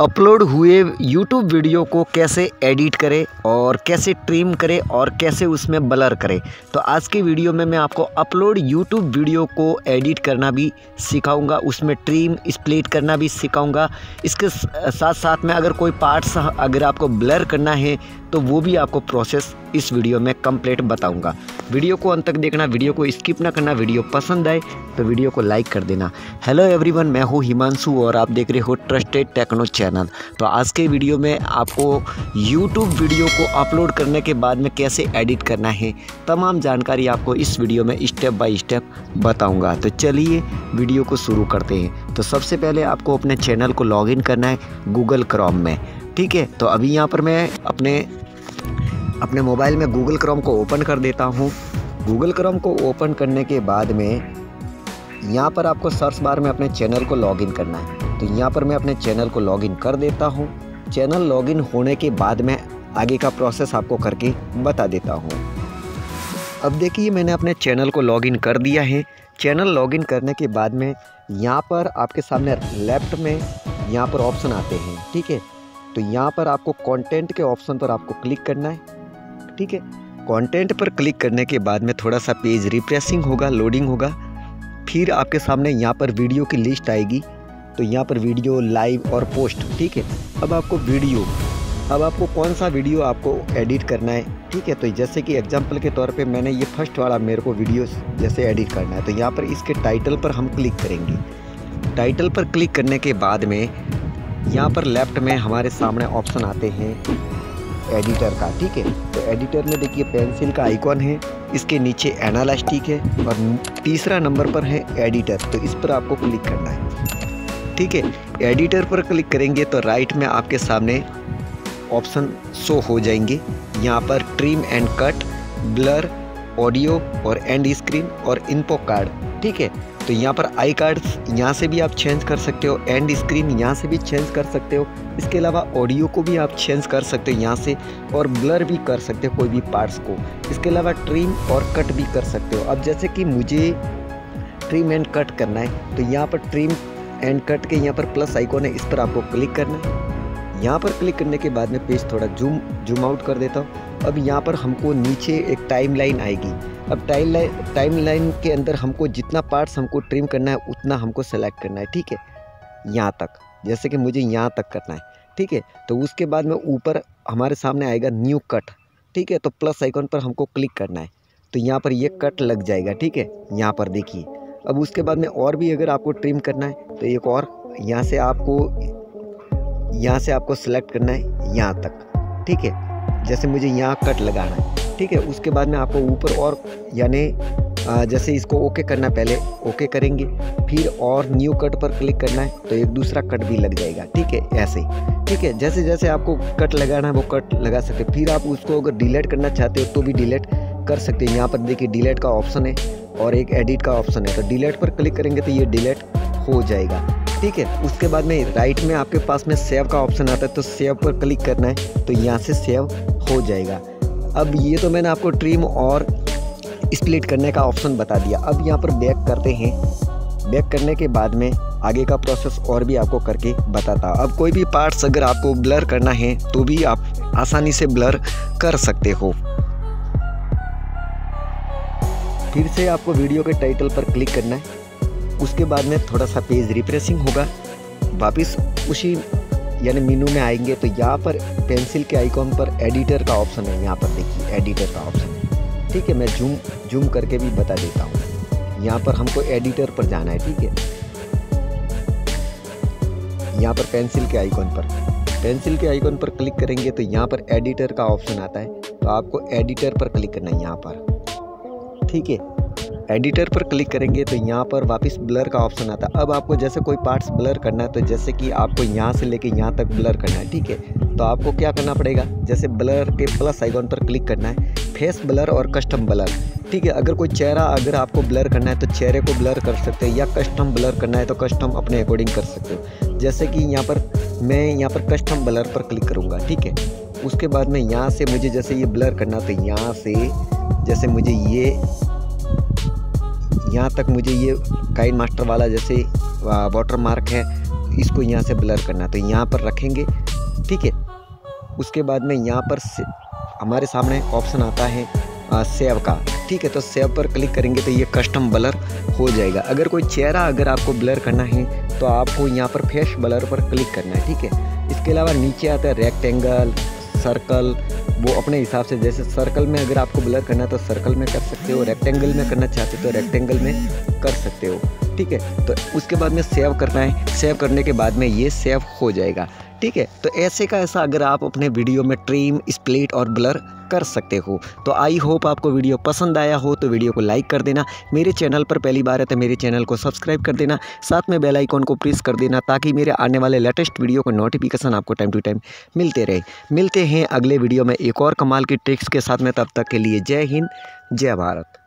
Upload हुए YouTube video को कैसे एडिट करें और कैसे ट्रिम करें और कैसे उसमें ब्लर करें। तो आज की वीडियो में मैं आपको अपलोड YouTube वीडियो को एडिट करना भी सिखाऊँगा, उसमें ट्रिम स्प्लिट करना भी सिखाऊँगा। इसके साथ साथ में अगर कोई पार्ट्स अगर आपको ब्लर करना है तो वो भी आपको प्रोसेस इस वीडियो में कंप्लीट बताऊँगा। वीडियो को अंत तक देखना वीडियो को स्किप ना करना वीडियो पसंद आए तो वीडियो को लाइक कर देना। हेलो एवरीवन मैं हूँ हिमांशु और आप देख रहे हो ट्रस्टेड टेक्नो चैनल तो आज के वीडियो में आपको यूट्यूब वीडियो को अपलोड करने के बाद में कैसे एडिट करना है, तमाम जानकारी आपको इस वीडियो में स्टेप बाई स्टेप बताऊँगा। तो चलिए वीडियो को शुरू करते हैं। तो सबसे पहले आपको अपने चैनल को लॉगिन करना है गूगल क्रॉम में। ठीक है तो अभी यहाँ पर मैं अपने अपने मोबाइल में गूगल क्रोम को ओपन कर देता हूँ। गूगल क्रोम को ओपन करने के बाद में यहाँ पर आपको सर्च बार में अपने चैनल को लॉगिन करना है। तो यहाँ पर मैं अपने चैनल को लॉगिन कर देता हूँ। चैनल लॉगिन होने के बाद में आगे का प्रोसेस आपको करके बता देता हूँ। अब देखिए, मैंने अपने चैनल को लॉगिन कर दिया है। चैनल लॉगिन करने के बाद में यहाँ पर आपके सामने लेफ़्ट में यहाँ पर ऑप्शन आते हैं, ठीक है? तो यहाँ पर आपको कंटेंट के ऑप्शन पर आपको क्लिक करना है। ठीक है? कंटेंट पर क्लिक करने के बाद में थोड़ा सा पेज रिप्रेसिंग होगा लोडिंग होगा। फिर आपके सामने यहाँ पर वीडियो की लिस्ट आएगी। तो यहाँ पर वीडियो लाइव और पोस्ट ठीक है? अब आपको वीडियो अब आपको कौन सा वीडियो आपको एडिट करना है, ठीक है? तो जैसे कि एग्जांपल के तौर पे मैंने ये फ़र्स्ट वाला मेरे को वीडियो जैसे एडिट करना है तो यहाँ पर इसके टाइटल पर हम क्लिक करेंगे। टाइटल पर क्लिक करने के बाद में यहाँ पर लेफ़्ट में हमारे सामने ऑप्शन आते हैं। एडिटर का, ठीक है? तो एडिटर में देखिए, पेंसिल का आइकॉन है, इसके नीचे एनालास्टिक है और तीसरा नंबर पर है एडिटर तो इस पर आपको क्लिक करना है, ठीक है? एडिटर पर क्लिक करेंगे तो राइट में आपके सामने ऑप्शन शो हो जाएँगे, यहाँ पर trim and cut, blur, audio और एंड स्क्रीन और इनपो कार्ड, ठीक है? तो यहाँ पर आई कार्ड्स यहाँ से भी आप चेंज कर सकते हो एंड स्क्रीन यहाँ से भी चेंज कर सकते हो। इसके अलावा ऑडियो को भी आप चेंज कर सकते हो यहाँ से और ब्लर भी कर सकते हो कोई भी पार्ट्स को। इसके अलावा ट्रिम और कट भी कर सकते हो। अब जैसे कि मुझे ट्रिम एंड कट करना है तो यहाँ पर ट्रिम एंड कट के यहाँ पर प्लस आइकॉन है, इस पर आपको क्लिक करना है। यहाँ पर क्लिक करने के बाद में पेज थोड़ा जूम जूम आउट कर देता हूँ। अब यहाँ पर हमको नीचे एक टाइम लाइन आएगी। अब टाइम लाइन टाइम लाइन के अंदर हमको जितना पार्ट्स हमको ट्रिम करना है, उतना हमको सेलेक्ट करना है, ठीक है? यहाँ तक। जैसे कि मुझे यहाँ तक करना है, ठीक है? तो उसके बाद में ऊपर हमारे सामने आएगा न्यू कट ठीक है? तो प्लस आइकॉन पर हमको क्लिक करना है। तो यहाँ पर ये कट लग जाएगा, ठीक है? यहाँ पर देखिए। अब उसके बाद में और भी अगर आपको ट्रिम करना है तो एक और यहाँ से आपको, यहाँ से आपको सेलेक्ट करना है, यहाँ तक, ठीक है? जैसे मुझे यहाँ कट लगाना है, ठीक है? उसके बाद में आपको ऊपर और, यानी जैसे इसको ओके करना पहले ओके करेंगे, फिर और न्यू कट पर क्लिक करना है तो एक दूसरा कट भी लग जाएगा, ठीक है? ऐसे ठीक है? जैसे जैसे आपको कट लगाना है, वो कट लगा सकते फिर आप उसको अगर डिलीट करना चाहते हो तो भी डिलीट कर सकते हैं। यहाँ पर देखिए डिलीट का ऑप्शन है और एक एडिट का ऑप्शन है। तो डिलीट पर क्लिक करेंगे तो ये डिलीट हो जाएगा। ठीक है, उसके बाद में राइट में आपके पास में सेव का ऑप्शन आता है तो सेव पर क्लिक करना है तो यहाँ से सेव हो जाएगा। अब ये तो मैंने आपको ट्रिम और स्प्लिट करने का ऑप्शन बता दिया। अब यहाँ पर बैक करते हैं। बैक करने के बाद में आगे का प्रोसेस और भी आपको करके बताता अब कोई भी पार्ट्स अगर आपको ब्लर करना है तो भी आप आसानी से ब्लर कर सकते हो। फिर से आपको वीडियो के टाइटल पर क्लिक करना है। उसके बाद में थोड़ा सा पेज रिप्रेसिंग होगा। वापस उसी, यानी मीनू में आएँगे तो यहाँ पर पेंसिल के आइकॉन पर एडिटर का ऑप्शन है। यहाँ पर देखिए, एडिटर का ऑप्शन ठीक है, मैं जूम जूम करके भी बता देता हूँ। यहाँ पर हमको एडिटर पर जाना है, ठीक है? यहाँ पर पेंसिल के आइकॉन पर। पेंसिल के आइकॉन पर क्लिक करेंगे तो यहाँ पर एडिटर का ऑप्शन आता है। तो आपको एडिटर पर क्लिक करना है यहाँ पर। ठीक है? एडिटर पर क्लिक करेंगे तो यहाँ पर वापस ब्लर का ऑप्शन आता है। अब आपको जैसे कोई पार्ट्स ब्लर करना है तो जैसे कि आपको यहाँ से लेके यहाँ तक ब्लर करना है, ठीक है? तो आपको क्या करना पड़ेगा? जैसे ब्लर के प्लस आइकॉन पर क्लिक करना है, फेस ब्लर और कस्टम ब्लर, ठीक है? अगर कोई चेहरा अगर आपको ब्लर करना है तो चेहरे को ब्लर कर सकते हैं, या कस्टम ब्लर करना है तो कस्टम अपने अकॉर्डिंग कर सकते हो। जैसे कि यहाँ पर मैं यहाँ पर कस्टम ब्लर पर क्लिक करूँगा, ठीक है? उसके बाद में यहाँ से मुझे जैसे ये ब्लर करना तो यहाँ से जैसे मुझे ये यहाँ तक मुझे ये काइन मास्टर वाला जैसे वाटर मार्क है, इसको यहाँ से ब्लर करना तो यहाँ पर रखेंगे, ठीक है? उसके बाद में यहाँ पर हमारे सामने ऑप्शन आता है सेव का, ठीक है? तो सेव पर क्लिक करेंगे तो ये कस्टम ब्लर हो जाएगा। अगर कोई चेहरा अगर आपको ब्लर करना है तो आपको यहाँ पर फेस ब्लर पर क्लिक करना है, ठीक है? इसके अलावा नीचे आता है रेक्टेंगल सर्कल वो अपने हिसाब से जैसे सर्कल में अगर आपको ब्लर करना है तो सर्कल में कर सकते हो रेक्टेंगल में करना चाहते हो तो रेक्टेंगल में कर सकते हो, ठीक है? तो उसके बाद में सेव करना है। सेव करने के बाद में ये सेव हो जाएगा। ठीक है? तो ऐसे का ऐसा अगर आप अपने वीडियो में ट्रिम, स्प्लिट और ब्लर कर सकते हो तो आई होप आपको वीडियो पसंद आया हो तो वीडियो को लाइक कर देना। मेरे चैनल पर पहली बार है तो मेरे चैनल को सब्सक्राइब कर देना। साथ में बेल आइकॉन को प्रेस कर देना, ताकि मेरे आने वाले लेटेस्ट वीडियो का नोटिफिकेशन आपको टाइम टू टाइम मिलते रहे। मिलते हैं अगले वीडियो में एक और कमाल की ट्रिक्स के साथ में, तब तक के लिए जय हिंद, जय भारत।